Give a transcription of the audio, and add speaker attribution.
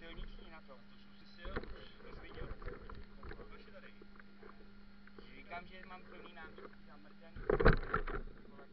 Speaker 1: silniční na to.
Speaker 2: To jsem si sjel, už.
Speaker 1: rozviděl. jsi
Speaker 2: je tady.
Speaker 1: Říkám, že mám plný náměstí zamrtěný. Vole.